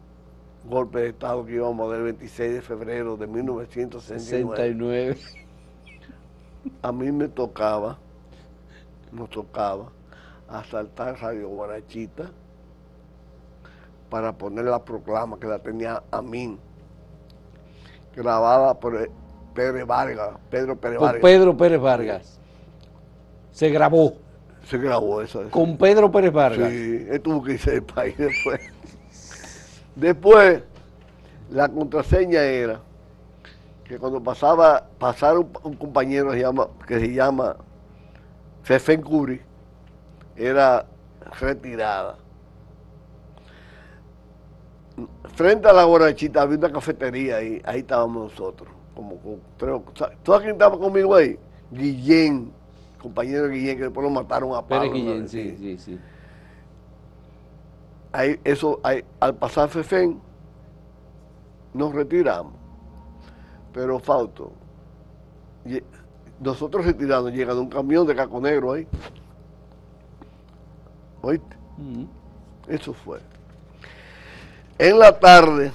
golpe de Estado que íbamos a ver el 26 de febrero de 1969. A mí me tocaba, nos tocaba, asaltar Radio Guarachita para poner la proclama que la tenía a mí, grabada por Pedro Vargas, Pedro Pérez Vargas. Pedro Pérez Vargas. Se grabó. Se grabó eso. Con Pedro Pérez Vargas. Sí, él tuvo que irse del país después. Después, la contraseña era que cuando pasaba, pasara un, compañero que se llama, que se llama Fefen Curi, era retirada. Frente a la borrachita había una cafetería y ahí estábamos nosotros. Como, pero, ¿tú quién estaba conmigo ahí? Guillén compañero Guillén, que después lo mataron a Pablo. Guillén, sí, sí, sí. Ahí, eso, al pasar FEFEN, nos retiramos. Pero Fausto, nosotros retiramos, llega de un camión de caco negro ahí. ¿Oíste? Eso fue. En la tarde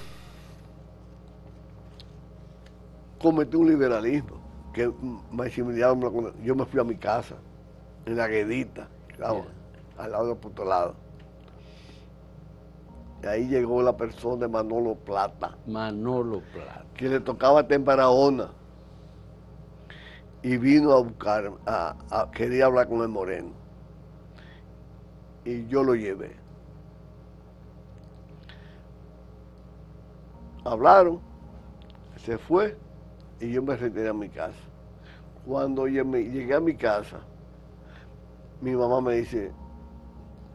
cometí un liberalismo que Maximiliano, yo me fui a mi casa, en la guedita, al lado del lado Y ahí llegó la persona de Manolo Plata, Manolo Plata. que le tocaba Temperahona. Y vino a buscar, a- a- quería hablar con el Moreno. Y yo lo llevé. Hablaron, se fue y yo me retiré a mi casa. Cuando llegué a mi casa, mi mamá me dice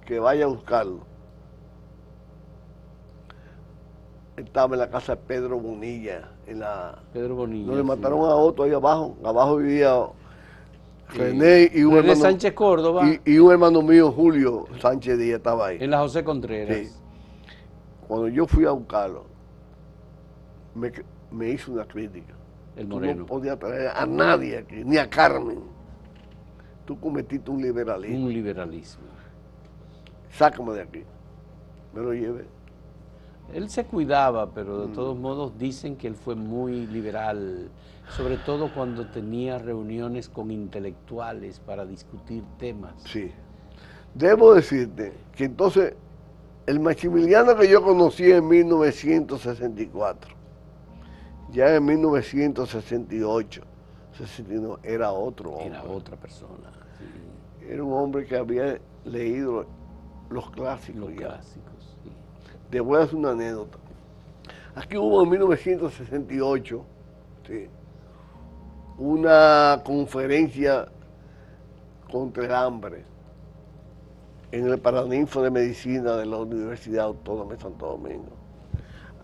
que vaya a buscarlo. Estaba en la casa de Pedro Bonilla, en la Pedro Bonilla. donde sí. mataron a otro ahí abajo. Abajo vivía. René y un, René hermano, Sánchez Córdoba, y, y un hermano mío, Julio Sánchez Díaz, estaba ahí. en la José Contreras. Sí. Cuando yo fui a buscarlo, me, me hizo una crítica. El Tú Moreno. no podías traer a nadie aquí, ni a Carmen. Tú cometiste un liberalismo. Un liberalismo. Sácame de aquí. Me lo llevé. Él se cuidaba, pero Mm. de todos modos dicen que él fue muy liberal, sobre todo cuando tenía reuniones con intelectuales para discutir temas. Sí. Debo decirte que entonces el Maximiliano que yo conocí en 1964, ya en 1968, 69, era otro hombre. Era otra persona. sí, Era un hombre que había leído los clásicos. los ya. clásicos. sí. Te voy a hacer una anécdota. Aquí hubo en 1968 sí, una conferencia contra el hambre en el Paraninfo de Medicina de la Universidad Autónoma de Santo Domingo.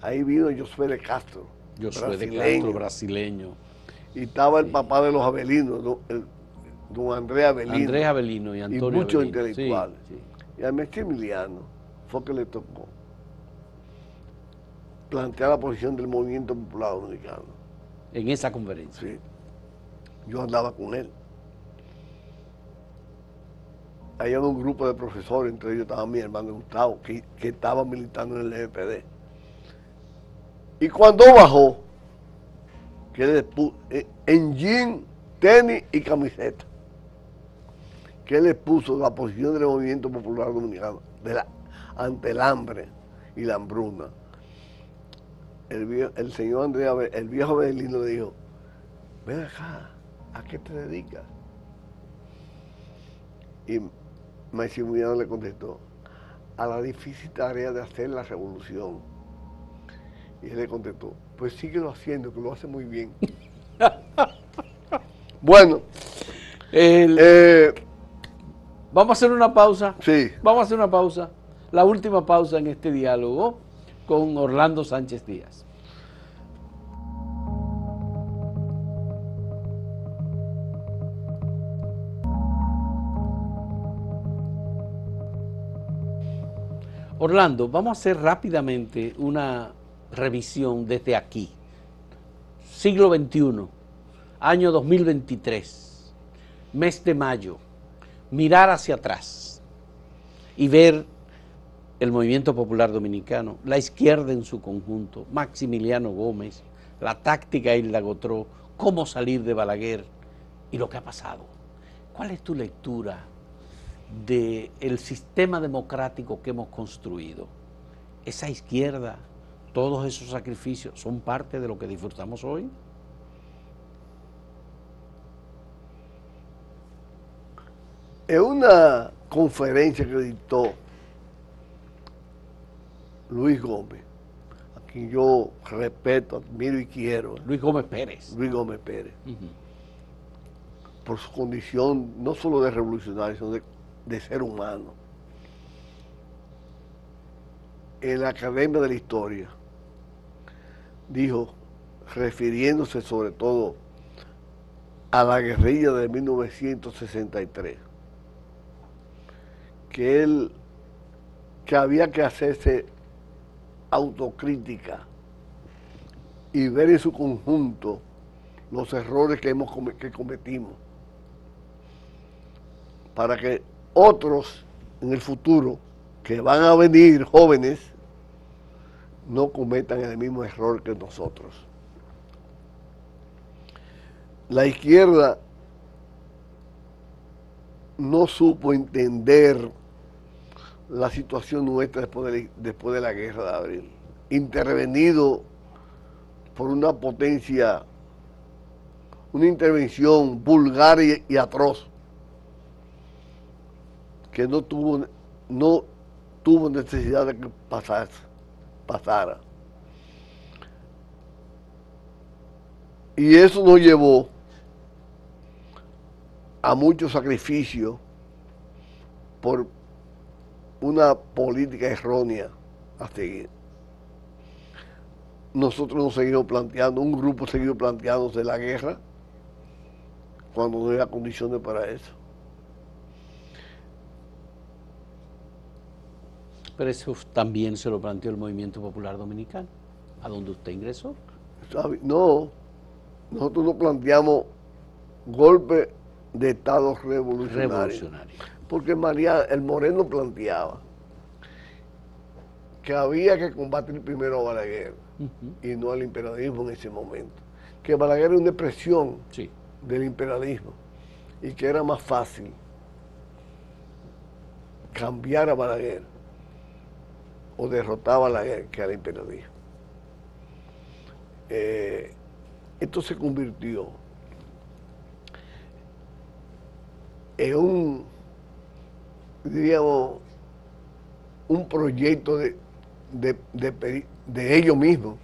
Ahí vino Josué de Castro, soy de Castro, brasileño. y estaba el Sí. papá de los Abelinos, don, el- don Andrés Avelino. Andrés Avelino y Antonio muchos Avelino. Sí, intelectuales. sí. Y a Maximiliano fue que le tocó plantear la posición del movimiento popular dominicano. En esa conferencia. Sí. Yo andaba con él. Ahí había un grupo de profesores, entre ellos estaba mi hermano Gustavo, que, que estaba militando en el MPD. Y cuando bajó, que le pu- eh, en jean, tenis y camiseta, que le puso la posición del movimiento popular dominicano ante el hambre y la hambruna. El, vie- el señor Andrea, el viejo Avelino le dijo, ven acá, ¿a qué te dedicas? Y Maximiliano le contestó, a la difícil tarea de hacer la revolución. Y él le contestó, pues síguelo haciendo, que lo hace muy bien. bueno, El- eh, vamos a hacer una pausa. sí, Vamos a hacer una pausa. La última pausa en este diálogo con Orlando Sánchez Díaz. Orlando, vamos a hacer rápidamente una revisión desde aquí. Siglo XXI, año 2023, mes de mayo, mirar hacia atrás y ver el movimiento popular dominicano, la izquierda en su conjunto, Maximiliano Gómez, la táctica Isla Gotró, cómo salir de Balaguer y lo que ha pasado. ¿Cuál es tu lectura del sistema democrático que hemos construido? Esa izquierda, todos esos sacrificios, ¿son parte de lo que disfrutamos hoy? en una conferencia que dictó Luis Gómez, a quien yo respeto, admiro y quiero, Luis Gómez Pérez. Luis Gómez Pérez, por su condición no solo de revolucionario, sino de, de ser humano. En la Academia de la Historia dijo, refiriéndose sobre todo a la guerrilla de 1963, que él, que había que hacerse autocrítica y ver en su conjunto los errores que, hemos, que cometimos, para que otros en el futuro que van a venir jóvenes no cometan el mismo error que nosotros. La izquierda no supo entender la situación nuestra después de, después de la guerra de abril, intervenido por una potencia, una intervención vulgar y, atroz, que no tuvo, no tuvo necesidad de que pasara. Y eso nos llevó a muchos sacrificios por una política errónea a seguir. Nosotros nos seguimos planteando, un grupo seguido planteándose la guerra cuando no había condiciones para eso. Pero eso también se lo planteó el Movimiento Popular Dominicano, a donde usted ingresó. No, nosotros nos planteamos golpe de Estado revolucionario. Porque María, el Moreno planteaba que había que combatir primero a Balaguer y no al imperialismo en ese momento. Que Balaguer era una expresión del imperialismo y que era más fácil cambiar a Balaguer o derrotar a Balaguer que al imperialismo. Eh, esto se convirtió en un, diríamos, un proyecto de, de, ellos mismos.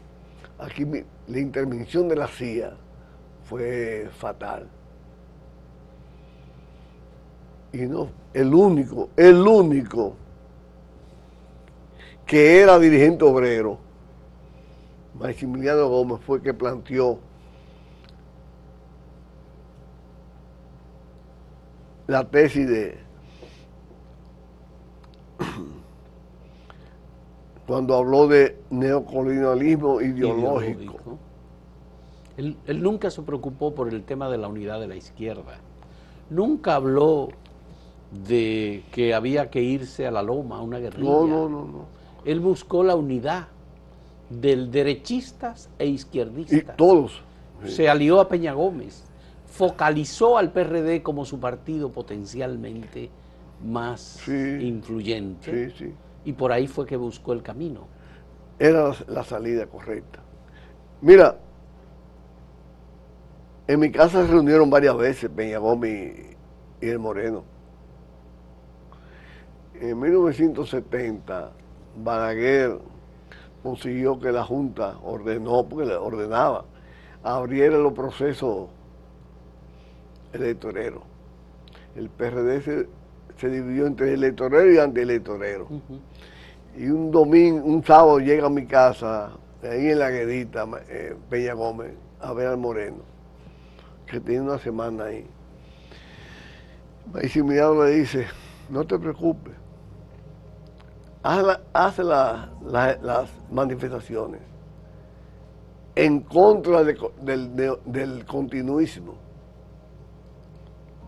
Aquí la intervención de la CIA fue fatal. Y no, el único, el único que era dirigente obrero, Maximiliano Gómez, fue que planteó la tesis de cuando habló de neocolonialismo ideológico. Él, él, nunca se preocupó por el tema de la unidad de la izquierda. Nunca habló de que había que irse a la loma, a una guerrilla. No, no, no, no. Él buscó la unidad del derechistas e izquierdistas. Y todos. Se alió a Peña Gómez focalizó al PRD como su partido potencialmente más influyente. Y por ahí fue que buscó el camino. Era la salida correcta. Mira, en mi casa se reunieron varias veces Peña Gómez y el Moreno. En 1970, Balaguer consiguió que la Junta ordenó, porque le ordenaba, abriera los procesos electorero. El PRD se, dividió entre electorero y antielectorero. Y un domingo, un sábado llega a mi casa, ahí en la guedita, eh, Peña Gómez, a ver al Moreno, que tiene una semana ahí. Y mirado le dice, no te preocupes, haz, las manifestaciones en contra del continuismo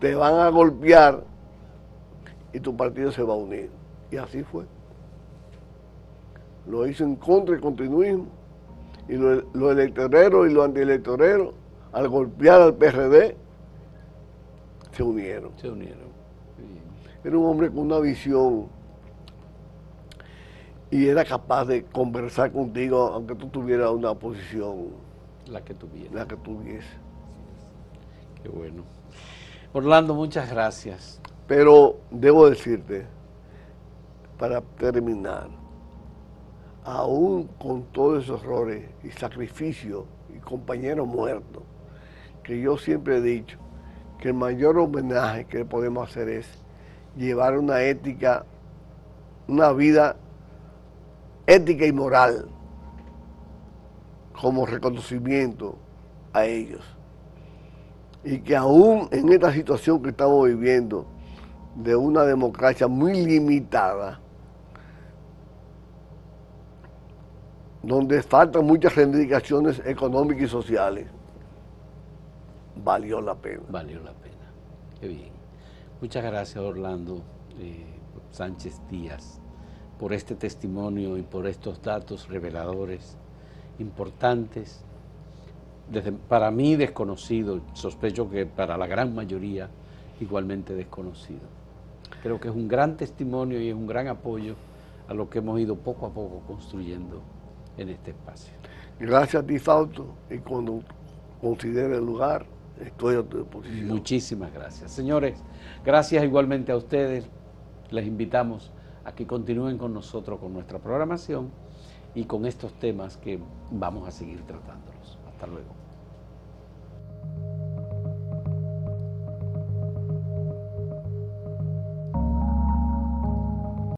te van a golpear y tu partido se va a unir. Y así fue. Lo hizo en contra del continuismo. Y los electoreros y los antielectoreros, al golpear al PRD, se unieron. Se unieron. Era un hombre con una visión y era capaz de conversar contigo aunque tú tuvieras una posición. La que tuviera. La que tuviese. Qué bueno. Orlando, muchas gracias. Pero debo decirte, para terminar, aún con todos esos errores y sacrificios y compañeros muertos, que yo siempre he dicho que el mayor homenaje que podemos hacer es llevar una ética, una vida ética y moral como reconocimiento a ellos y que aún en esta situación que estamos viviendo, de una democracia muy limitada, donde faltan muchas reivindicaciones económicas y sociales, valió la pena. Valió la pena. Qué bien. Muchas gracias, Orlando eh, Sánchez Díaz, por este testimonio y por estos datos reveladores importantes para mí desconocido, sospecho que para la gran mayoría igualmente desconocido. Creo que es un gran testimonio y es un gran apoyo a lo que hemos ido poco a poco construyendo en este espacio. Gracias a ti, Fausto, y cuando considere el lugar, estoy a tu disposición. Muchísimas gracias. Señores, gracias igualmente a ustedes. Les invitamos a que continúen con nosotros con nuestra programación y con estos temas que vamos a seguir tratándolos. Hasta luego.